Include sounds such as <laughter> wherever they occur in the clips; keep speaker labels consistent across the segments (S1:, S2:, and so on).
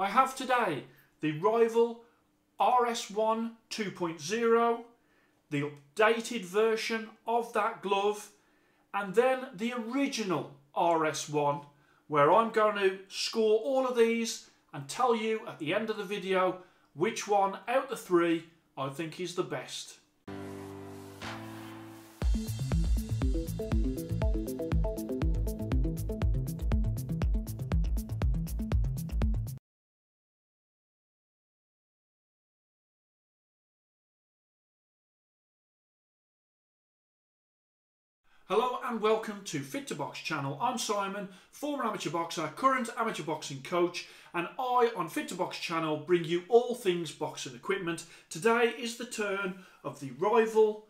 S1: I have today the Rival RS1 2.0, the updated version of that glove, and then the original RS1, where I'm going to score all of these and tell you at the end of the video which one out of the three I think is the best. Hello and welcome to Fit2Box channel. I'm Simon, former amateur boxer, current amateur boxing coach, and I on Fit2Box channel bring you all things boxing equipment. Today is the turn of the Rival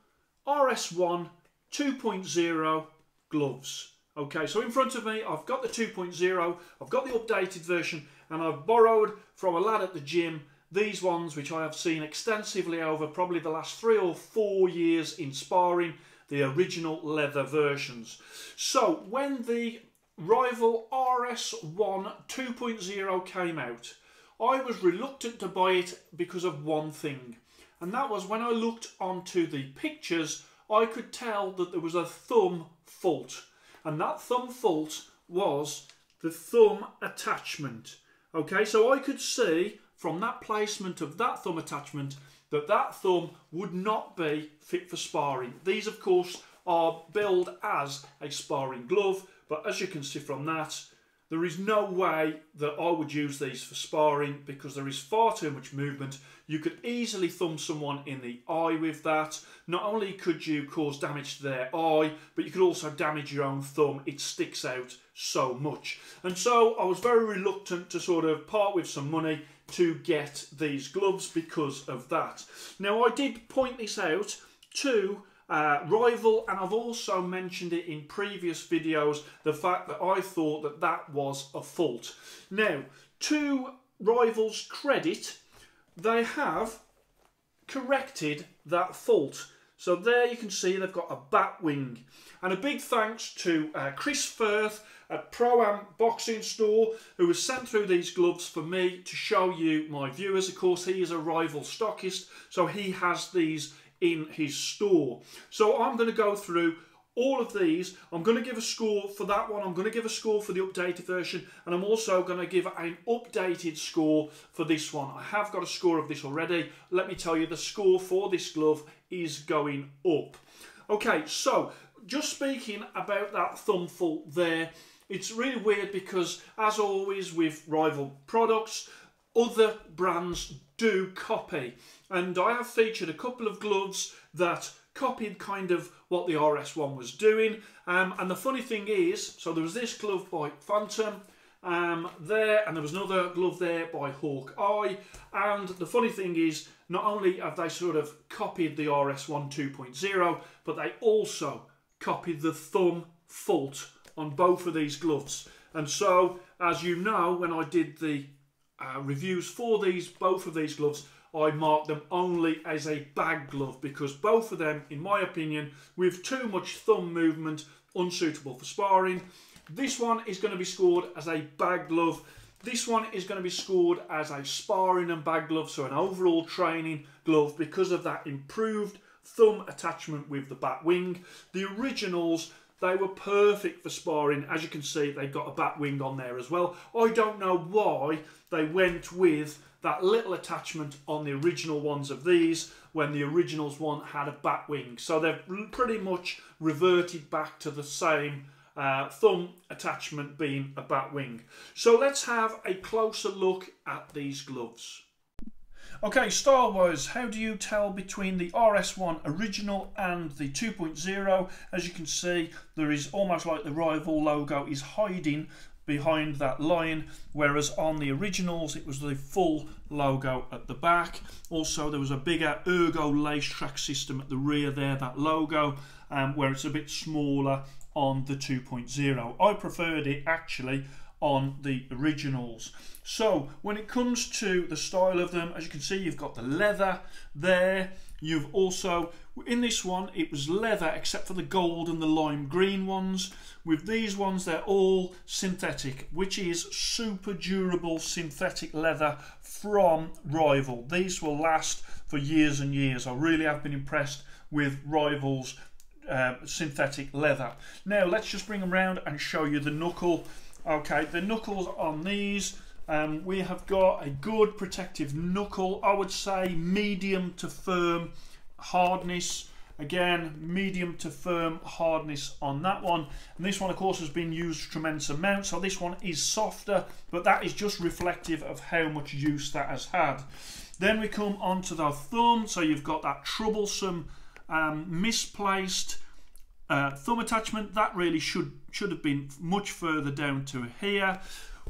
S1: RS1 2.0 gloves. Okay, so in front of me I've got the 2.0, I've got the updated version, and I've borrowed from a lad at the gym these ones which I have seen extensively over probably the last three or four years in sparring the original leather versions. So when the rival RS1 2.0 came out, I was reluctant to buy it because of one thing. And that was when I looked onto the pictures, I could tell that there was a thumb fault. And that thumb fault was the thumb attachment. Okay, so I could see from that placement of that thumb attachment that that thumb would not be fit for sparring. These, of course, are billed as a sparring glove, but as you can see from that, there is no way that I would use these for sparring because there is far too much movement. You could easily thumb someone in the eye with that. Not only could you cause damage to their eye, but you could also damage your own thumb. It sticks out so much. And so I was very reluctant to sort of part with some money to get these gloves because of that. Now I did point this out to uh, rival and I've also mentioned it in previous videos the fact that I thought that that was a fault. Now to Rival's credit they have corrected that fault. So there you can see they've got a bat wing. And a big thanks to uh, Chris Firth at Pro-Am Boxing Store who has sent through these gloves for me to show you my viewers. Of course he is a rival stockist so he has these in his store. So I'm going to go through all of these. I'm going to give a score for that one. I'm going to give a score for the updated version. And I'm also going to give an updated score for this one. I have got a score of this already. Let me tell you, the score for this glove is going up. Okay, so just speaking about that thumb fault there, it's really weird because, as always with rival products, other brands do copy. And I have featured a couple of gloves that copied kind of what the RS1 was doing. Um, and the funny thing is, so there was this glove by Phantom um, there, and there was another glove there by Hawkeye. And the funny thing is, not only have they sort of copied the RS1 2.0, but they also copied the thumb fault on both of these gloves. And so, as you know, when I did the uh, reviews for these, both of these gloves, I mark them only as a bag glove because both of them, in my opinion, with too much thumb movement, unsuitable for sparring. This one is going to be scored as a bag glove. This one is going to be scored as a sparring and bag glove, so an overall training glove because of that improved thumb attachment with the bat wing. The originals, they were perfect for sparring. As you can see, they've got a bat wing on there as well. I don't know why they went with that little attachment on the original ones of these when the originals one had a bat wing. So they've pretty much reverted back to the same uh, thumb attachment being a bat wing. So let's have a closer look at these gloves. Okay, Star Wars, how do you tell between the RS1 original and the 2.0? As you can see, there is almost like the rival logo is hiding behind that line whereas on the originals it was the full logo at the back also there was a bigger ergo lace track system at the rear there that logo um, where it's a bit smaller on the 2.0 I preferred it actually on the originals so when it comes to the style of them as you can see you've got the leather there You've also, in this one, it was leather except for the gold and the lime green ones. With these ones, they're all synthetic, which is super durable synthetic leather from Rival. These will last for years and years. I really have been impressed with Rival's uh, synthetic leather. Now, let's just bring them around and show you the knuckle. Okay, the knuckles on these um, we have got a good protective knuckle. I would say medium to firm hardness. Again, medium to firm hardness on that one. And this one, of course, has been used tremendous amount. So this one is softer, but that is just reflective of how much use that has had. Then we come on to the thumb. So you've got that troublesome, um, misplaced uh, thumb attachment. That really should, should have been much further down to here.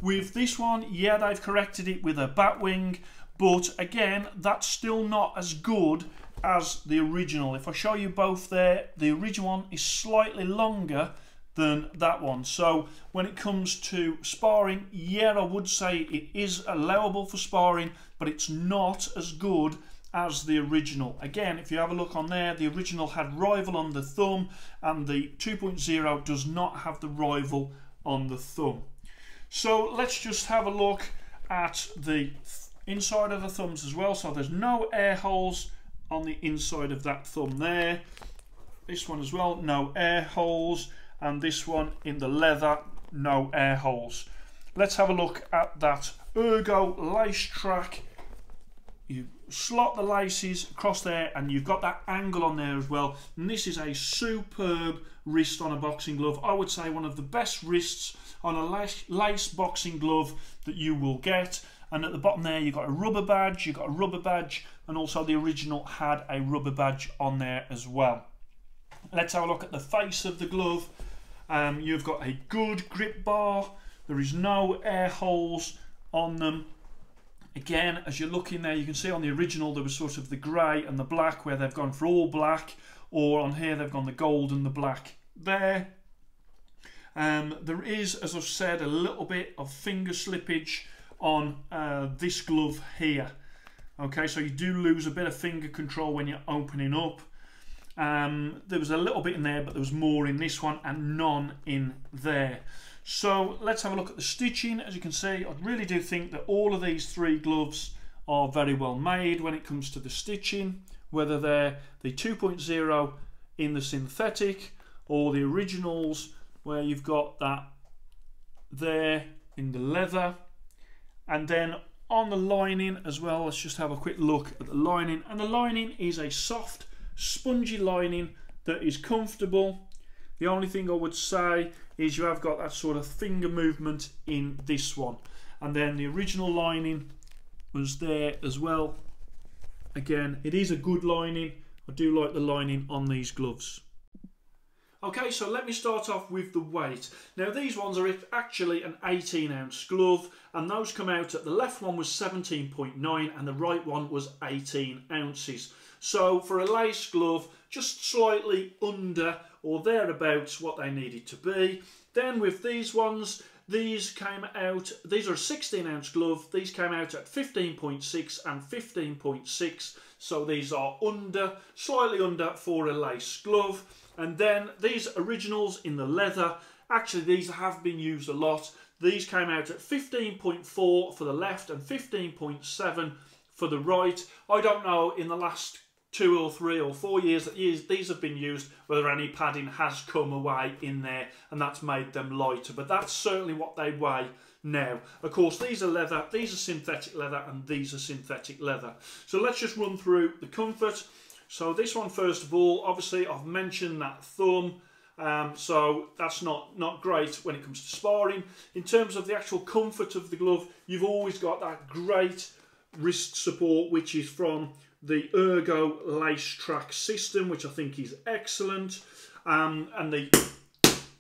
S1: With this one, yeah, they've corrected it with a bat wing, but again, that's still not as good as the original. If I show you both there, the original one is slightly longer than that one. So when it comes to sparring, yeah, I would say it is allowable for sparring, but it's not as good as the original. Again, if you have a look on there, the original had rival on the thumb and the 2.0 does not have the rival on the thumb. So let's just have a look at the inside of the thumbs as well. So there's no air holes on the inside of that thumb there. This one as well, no air holes. And this one in the leather, no air holes. Let's have a look at that Ergo lace track. You slot the laces across there and you've got that angle on there as well. And this is a superb wrist on a boxing glove. I would say one of the best wrists on a lace, boxing glove that you will get. And at the bottom there, you've got a rubber badge, you've got a rubber badge, and also the original had a rubber badge on there as well. Let's have a look at the face of the glove. Um, you've got a good grip bar. There is no air holes on them. Again, as you're looking there, you can see on the original there was sort of the grey and the black where they've gone for all black, or on here they've gone the gold and the black there. Um, there is, as I've said, a little bit of finger slippage on uh, this glove here. Okay, so you do lose a bit of finger control when you're opening up. Um, there was a little bit in there, but there was more in this one and none in there. So let's have a look at the stitching. As you can see, I really do think that all of these three gloves are very well made when it comes to the stitching, whether they're the 2.0 in the synthetic or the originals where you've got that there in the leather. And then on the lining as well let's just have a quick look at the lining. And the lining is a soft spongy lining that is comfortable the only thing I would say is you have got that sort of finger movement in this one. And then the original lining was there as well. Again it is a good lining. I do like the lining on these gloves Okay, so let me start off with the weight. Now these ones are actually an 18 ounce glove and those come out at the left one was 17.9 and the right one was 18 ounces. So for a lace glove, just slightly under or thereabouts what they needed to be. Then with these ones, these came out, these are a 16 ounce glove, these came out at 15.6 and 15.6, so these are under, slightly under for a lace glove. And then these originals in the leather, actually these have been used a lot. These came out at 15.4 for the left and 15.7 for the right. I don't know in the last two or three or four years that these have been used whether any padding has come away in there and that's made them lighter but that's certainly what they weigh now of course these are leather these are synthetic leather and these are synthetic leather so let's just run through the comfort so this one, first of all, obviously I've mentioned that thumb. Um, so that's not, not great when it comes to sparring. In terms of the actual comfort of the glove, you've always got that great wrist support, which is from the Ergo Lace Track system, which I think is excellent. Um, and the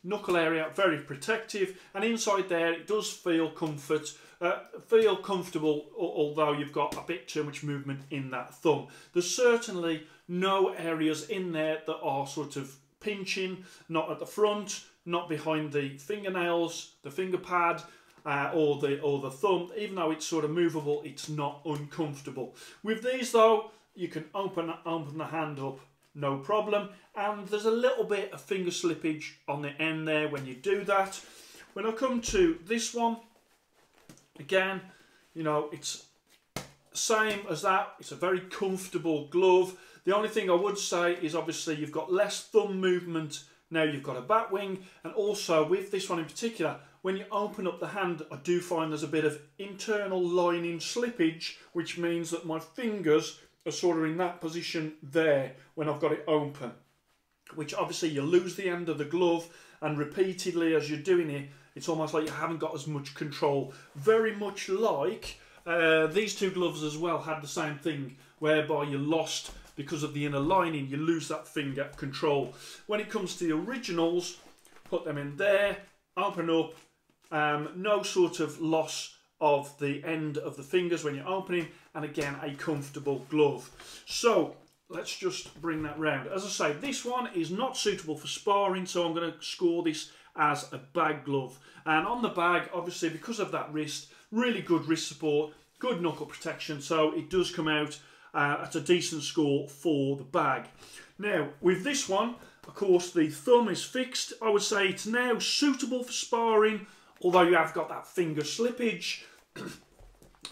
S1: knuckle area, very protective. And inside there, it does feel comfort uh, feel comfortable, although you've got a bit too much movement in that thumb. There's certainly no areas in there that are sort of pinching, not at the front, not behind the fingernails, the finger pad, uh, or the or the thumb. Even though it's sort of movable, it's not uncomfortable. With these though, you can open open the hand up no problem and there's a little bit of finger slippage on the end there when you do that when I come to this one again you know it's same as that. It's a very comfortable glove. The only thing I would say is obviously you've got less thumb movement. Now you've got a bat wing. And also with this one in particular when you open up the hand I do find there's a bit of internal lining slippage which means that my fingers are sort of in that position there when I've got it open which obviously you lose the end of the glove. And repeatedly as you're doing it it's almost like you haven't got as much control. Very much like uh, these two gloves as well had the same thing whereby you lost because of the inner lining you lose that finger control. When it comes to the originals put them in there open up um, no sort of loss of the end of the fingers when you're opening and again a comfortable glove. So let's just bring that round. As I say this one is not suitable for sparring so I'm going to score this as a bag glove. And on the bag obviously because of that wrist really good wrist support good knuckle protection. So it does come out uh, at a decent score for the bag. Now with this one of course the thumb is fixed. I would say it's now suitable for sparring although you have got that finger slippage. <clears throat>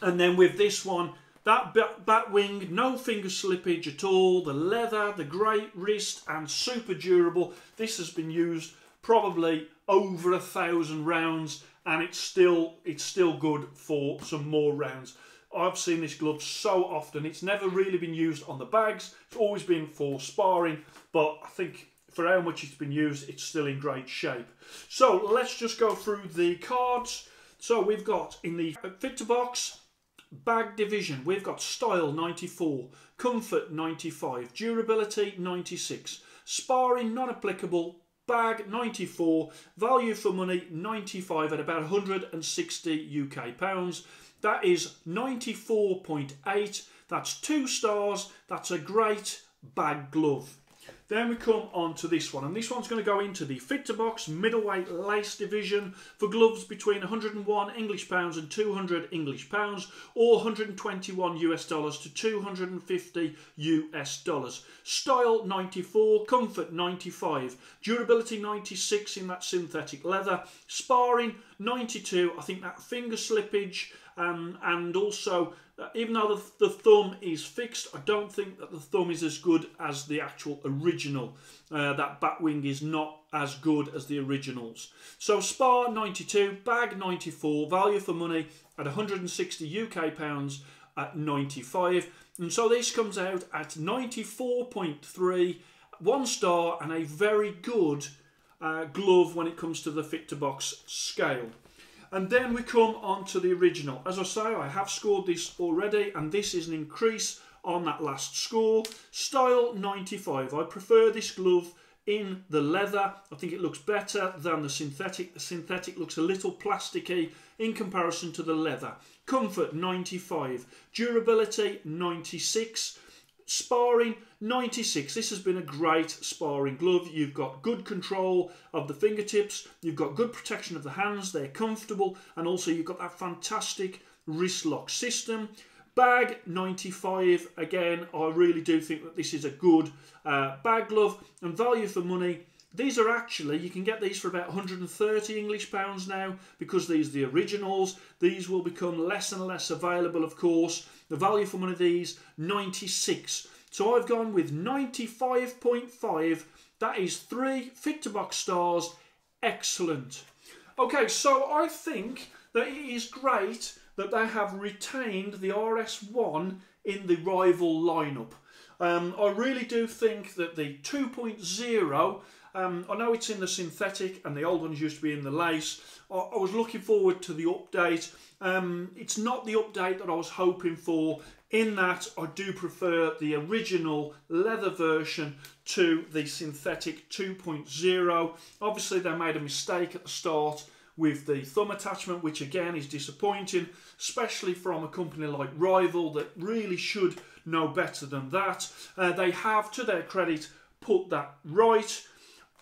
S1: And then with this one that bat wing, no finger slippage at all. The leather, the great wrist, and super durable. This has been used probably over a thousand rounds, and it's still it's still good for some more rounds. I've seen this glove so often. It's never really been used on the bags. It's always been for sparring, but I think for how much it's been used, it's still in great shape. So let's just go through the cards. So we've got in the Fit2Box bag division, we've got style 94, comfort 95, durability 96, sparring non applicable, bag 94, value for money 95 at about 160 UK pounds. That is 94.8. That's two stars. That's a great bag glove. Then we come on to this one, and this one's going to go into the Fit2Box middleweight lace division for gloves between 101 English pounds and 200 English pounds, or 121 US dollars to 250 US dollars. Style 94, comfort 95, durability 96 in that synthetic leather, sparring 92. I think that finger slippage um, and also uh, even though the, the thumb is fixed, I don't think that the thumb is as good as the actual original. Uh, that bat wing is not as good as the originals. So Spar 92, bag 94, value for money at 160 UK pounds at 95. And so this comes out at 94.3, one star and a very good uh, glove when it comes to the Fit2Box scale. And then we come on to the original. As I say, I have scored this already, and this is an increase on that last score. Style 95. I prefer this glove in the leather. I think it looks better than the synthetic. The synthetic looks a little plasticky in comparison to the leather. Comfort 95. Durability 96. Sparring 96. This has been a great sparring glove. You've got good control of the fingertips. You've got good protection of the hands. They're comfortable. And also you've got that fantastic wrist lock system. Bag 95. Again, I really do think that this is a good uh, bag glove. And value for money. These are actually, you can get these for about 130 English pounds now because these are the originals. These will become less and less available, of course. The value for one of these, 96. So I've gone with 95.5. That is three Fit2Box stars. Excellent. Okay, so I think that it is great that they have retained the RS1 in the rival lineup. Um, I really do think that the 2.0 um, I know it's in the synthetic and the old ones used to be in the lace. I, I was looking forward to the update. Um, it's not the update that I was hoping for in that I do prefer the original leather version to the synthetic 2.0. Obviously they made a mistake at the start with the thumb attachment which again is disappointing especially from a company like Rival that really should know better than that. Uh, they have to their credit put that right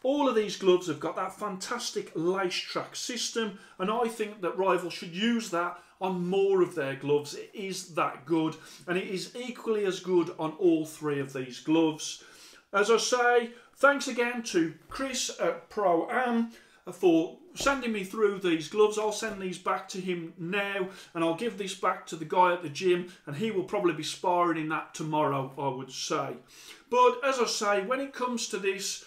S1: All of these gloves have got that fantastic lace track system and I think that Rival should use that on more of their gloves. It is that good and it is equally as good on all three of these gloves. As I say, thanks again to Chris at Pro Am for sending me through these gloves. I'll send these back to him now and I'll give this back to the guy at the gym and he will probably be sparring in that tomorrow, I would say. But as I say, when it comes to this,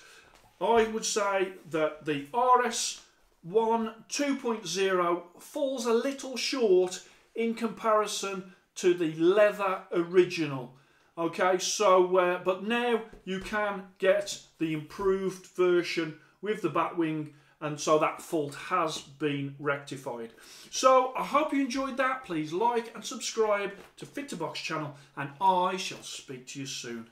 S1: I would say that the RS1 2.0 falls a little short in comparison to the leather original. Okay, so, uh, but now you can get the improved version with the Batwing and so that fault has been rectified. So I hope you enjoyed that. Please like and subscribe to Fit2Box channel and I shall speak to you soon.